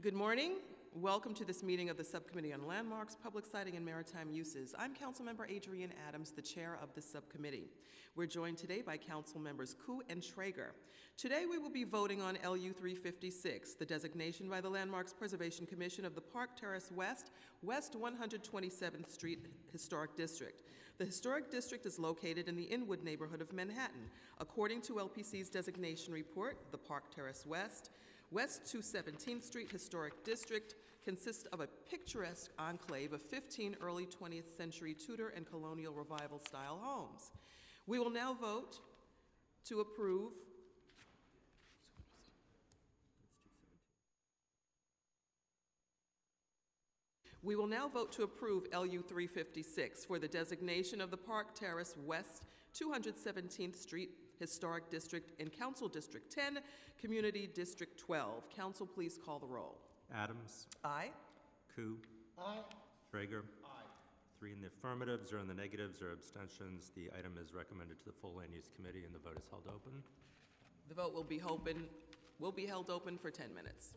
Good morning. Welcome to this meeting of the Subcommittee on Landmarks, Public Siting, and Maritime Uses. I'm Councilmember Adrienne Adams, the chair of this subcommittee. We're joined today by Council members Koo and Treyger. Today, we will be voting on LU 356, the designation by the Landmarks Preservation Commission of the Park Terrace West, West 127th Street Historic District. The historic district is located in the Inwood neighborhood of Manhattan. According to LPC's designation report, the Park Terrace West, West 217th Street Historic District consists of a picturesque enclave of 15 early 20th century Tudor and colonial revival style homes. We will now vote to approve. We will now vote to approve LU 356 for the designation of the Park Terrace West 217th Street Historic District in Council District 10, Community District 12. Council, please call the roll. Adams. Aye. Koo. Aye. Treyger. Aye. Three in the affirmative, zero in the negatives, or abstentions. The item is recommended to the full Land Use Committee, and the vote is held open. The vote will be open, will be held open for 10 minutes.